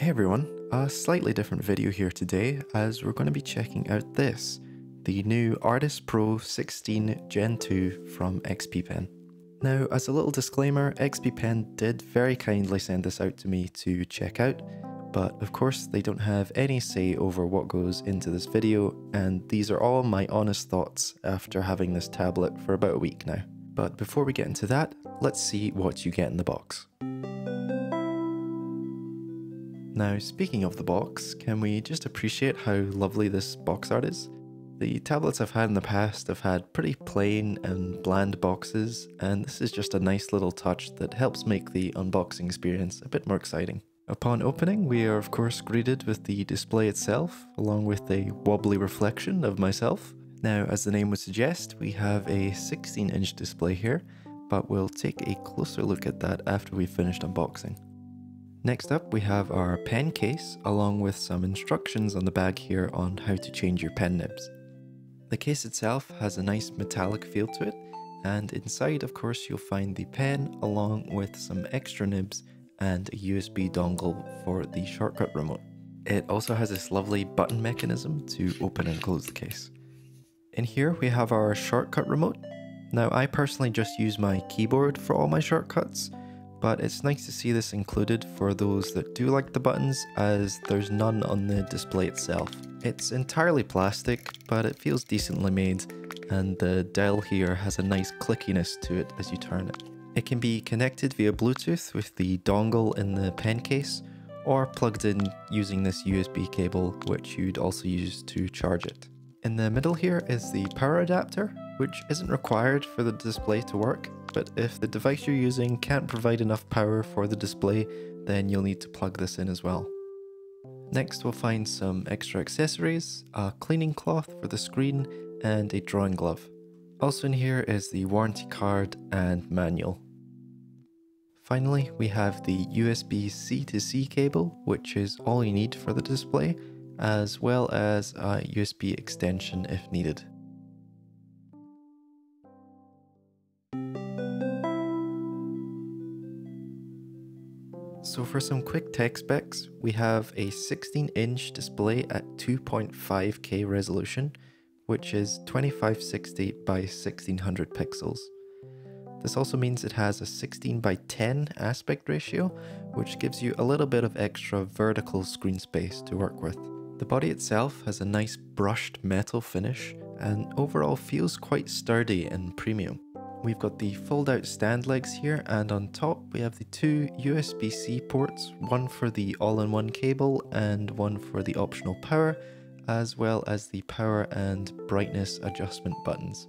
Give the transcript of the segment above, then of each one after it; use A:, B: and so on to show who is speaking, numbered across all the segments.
A: Hey everyone, a slightly different video here today as we're going to be checking out this, the new Artist Pro 16 Gen 2 from XP Pen. Now as a little disclaimer, XP Pen did very kindly send this out to me to check out, but of course they don't have any say over what goes into this video and these are all my honest thoughts after having this tablet for about a week now. But before we get into that, let's see what you get in the box. Now, speaking of the box, can we just appreciate how lovely this box art is? The tablets I've had in the past have had pretty plain and bland boxes, and this is just a nice little touch that helps make the unboxing experience a bit more exciting. Upon opening, we are of course greeted with the display itself, along with a wobbly reflection of myself. Now, as the name would suggest, we have a 16 inch display here, but we'll take a closer look at that after we've finished unboxing. Next up we have our pen case along with some instructions on the bag here on how to change your pen nibs. The case itself has a nice metallic feel to it and inside of course you'll find the pen along with some extra nibs and a USB dongle for the shortcut remote. It also has this lovely button mechanism to open and close the case. In here we have our shortcut remote. Now I personally just use my keyboard for all my shortcuts but it's nice to see this included for those that do like the buttons as there's none on the display itself. It's entirely plastic, but it feels decently made and the dial here has a nice clickiness to it as you turn it. It can be connected via Bluetooth with the dongle in the pen case or plugged in using this USB cable which you'd also use to charge it. In the middle here is the power adapter, which isn't required for the display to work, but if the device you're using can't provide enough power for the display, then you'll need to plug this in as well. Next we'll find some extra accessories, a cleaning cloth for the screen, and a drawing glove. Also in here is the warranty card and manual. Finally, we have the USB-C to C cable, which is all you need for the display, as well as a USB extension if needed. So for some quick tech specs, we have a 16 inch display at 2.5K resolution, which is 2560 by 1600 pixels. This also means it has a 16 by 10 aspect ratio, which gives you a little bit of extra vertical screen space to work with. The body itself has a nice brushed metal finish and overall feels quite sturdy and premium. We've got the fold out stand legs here and on top we have the two USB-C ports, one for the all-in-one cable and one for the optional power, as well as the power and brightness adjustment buttons.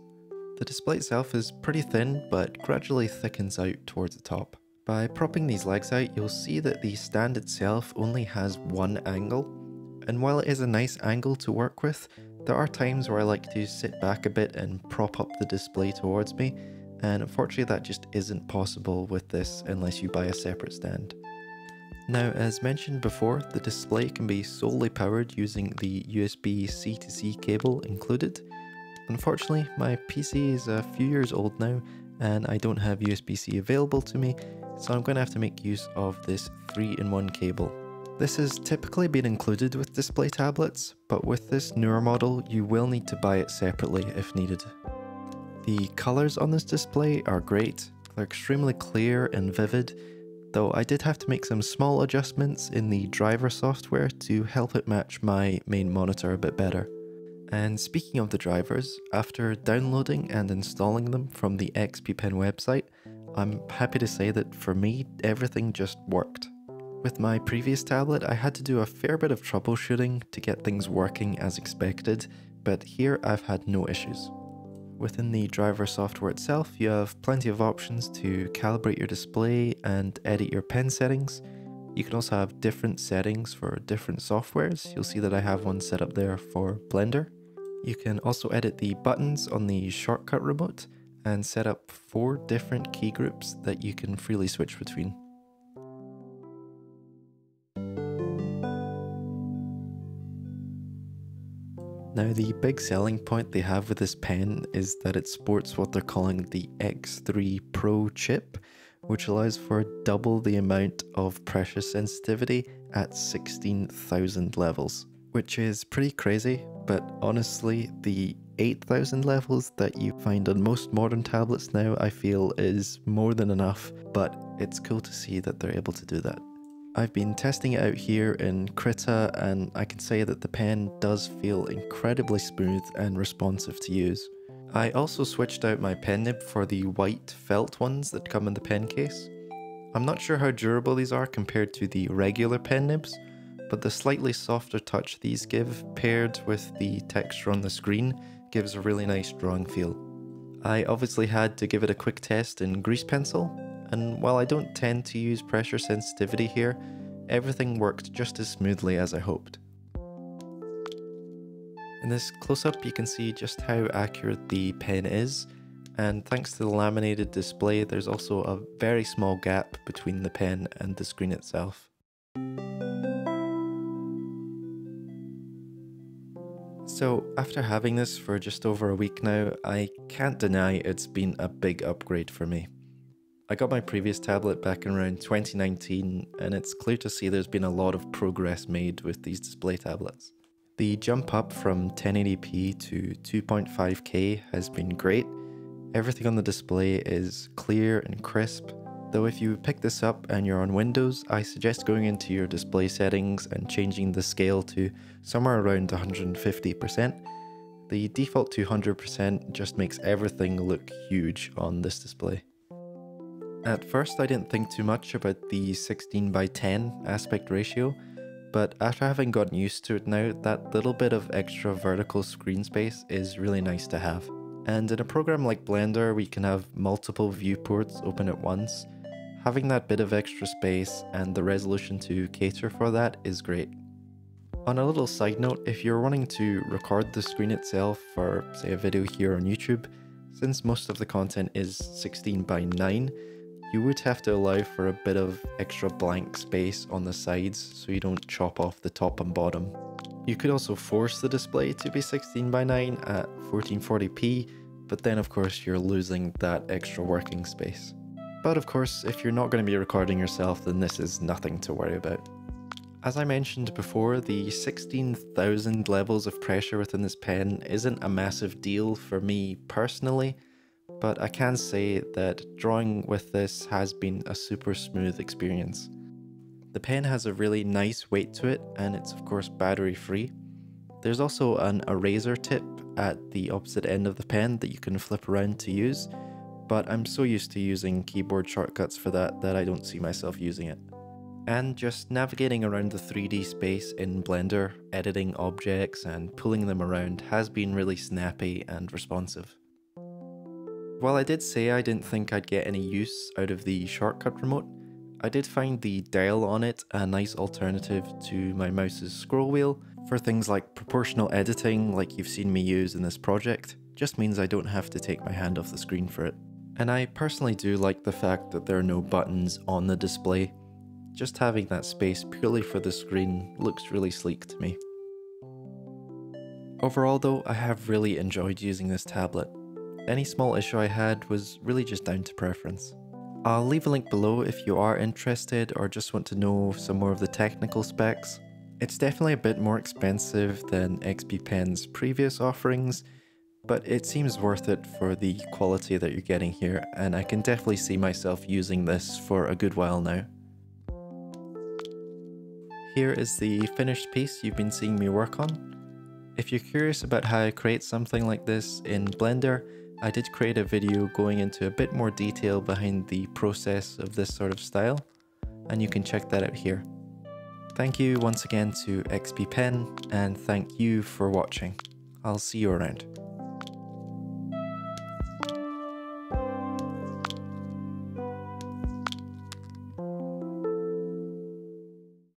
A: The display itself is pretty thin but gradually thickens out towards the top. By propping these legs out you'll see that the stand itself only has one angle and while it is a nice angle to work with, there are times where I like to sit back a bit and prop up the display towards me and unfortunately that just isn't possible with this unless you buy a separate stand. Now as mentioned before, the display can be solely powered using the USB C to C cable included. Unfortunately my PC is a few years old now and I don't have USB-C available to me so I'm going to have to make use of this 3-in-1 cable. This has typically been included with display tablets, but with this newer model you will need to buy it separately if needed. The colours on this display are great, they're extremely clear and vivid, though I did have to make some small adjustments in the driver software to help it match my main monitor a bit better. And speaking of the drivers, after downloading and installing them from the XP Pen website, I'm happy to say that for me, everything just worked. With my previous tablet, I had to do a fair bit of troubleshooting to get things working as expected, but here I've had no issues. Within the driver software itself, you have plenty of options to calibrate your display and edit your pen settings. You can also have different settings for different softwares. You'll see that I have one set up there for Blender. You can also edit the buttons on the shortcut remote and set up four different key groups that you can freely switch between. Now the big selling point they have with this pen is that it sports what they're calling the X3 Pro chip, which allows for double the amount of pressure sensitivity at 16,000 levels, which is pretty crazy, but honestly, the 8,000 levels that you find on most modern tablets now, I feel is more than enough, but it's cool to see that they're able to do that. I've been testing it out here in Krita and I can say that the pen does feel incredibly smooth and responsive to use. I also switched out my pen nib for the white felt ones that come in the pen case. I'm not sure how durable these are compared to the regular pen nibs, but the slightly softer touch these give paired with the texture on the screen gives a really nice drawing feel. I obviously had to give it a quick test in grease pencil, and while I don't tend to use pressure sensitivity here, everything worked just as smoothly as I hoped. In this close-up you can see just how accurate the pen is, and thanks to the laminated display there's also a very small gap between the pen and the screen itself. So after having this for just over a week now, I can't deny it's been a big upgrade for me. I got my previous tablet back in around 2019 and it's clear to see there's been a lot of progress made with these display tablets. The jump up from 1080p to 2.5k has been great. Everything on the display is clear and crisp, though if you pick this up and you're on Windows, I suggest going into your display settings and changing the scale to somewhere around 150%. The default 200% just makes everything look huge on this display. At first I didn't think too much about the 16 by 10 aspect ratio, but after having gotten used to it now, that little bit of extra vertical screen space is really nice to have. And in a program like Blender, we can have multiple viewports open at once. Having that bit of extra space and the resolution to cater for that is great. On a little side note, if you're wanting to record the screen itself for, say, a video here on YouTube, since most of the content is 16 by 9, you would have to allow for a bit of extra blank space on the sides so you don't chop off the top and bottom. You could also force the display to be 16 by 9 at 1440p, but then of course you're losing that extra working space. But of course, if you're not going to be recording yourself, then this is nothing to worry about. As I mentioned before, the 16,000 levels of pressure within this pen isn't a massive deal for me personally, but I can say that drawing with this has been a super smooth experience. The pen has a really nice weight to it and it's of course battery free. There's also an eraser tip at the opposite end of the pen that you can flip around to use, but I'm so used to using keyboard shortcuts for that that I don't see myself using it. And just navigating around the 3D space in Blender, editing objects and pulling them around has been really snappy and responsive. While I did say I didn't think I'd get any use out of the shortcut remote, I did find the dial on it a nice alternative to my mouse's scroll wheel for things like proportional editing like you've seen me use in this project, just means I don't have to take my hand off the screen for it. And I personally do like the fact that there are no buttons on the display. Just having that space purely for the screen looks really sleek to me. Overall though, I have really enjoyed using this tablet. Any small issue I had was really just down to preference. I'll leave a link below if you are interested or just want to know some more of the technical specs. It's definitely a bit more expensive than XP Pen's previous offerings, but it seems worth it for the quality that you're getting here, and I can definitely see myself using this for a good while now. Here is the finished piece you've been seeing me work on. If you're curious about how I create something like this in Blender, I did create a video going into a bit more detail behind the process of this sort of style, and you can check that out here. Thank you once again to XP Pen, and thank you for watching. I'll see you around.